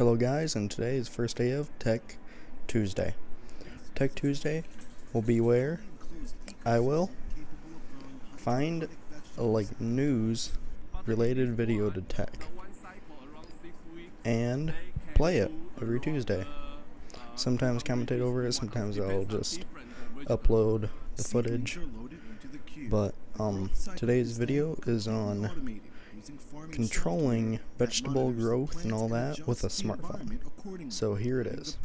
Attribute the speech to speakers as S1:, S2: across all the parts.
S1: Hello guys, and today is first day of Tech Tuesday. Tech Tuesday will be where I will find like news related video to tech and play it every Tuesday. Sometimes commentate over it, sometimes I'll just upload the footage. But um today's video is on controlling vegetable growth and all that with a smartphone. So here it is.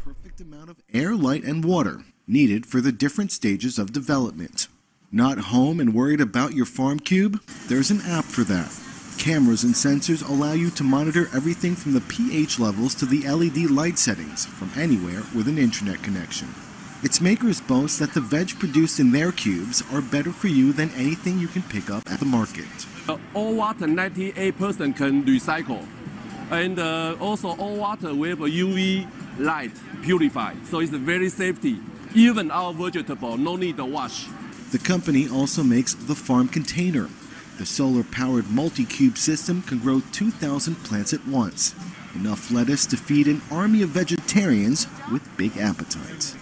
S2: Air, light, and water needed for the different stages of development. Not home and worried about your farm cube? There's an app for that. Cameras and sensors allow you to monitor everything from the pH levels to the LED light settings from anywhere with an internet connection. Its makers boast that the veg produced in their cubes are better for you than anything you can pick up at the market.
S3: Uh, all water 98% can recycle. And uh, also all water with a UV light purified. So it's very safety. Even our vegetable no need to wash.
S2: The company also makes the farm container. The solar powered multi cube system can grow 2,000 plants at once. Enough lettuce to feed an army of vegetarians with big appetites.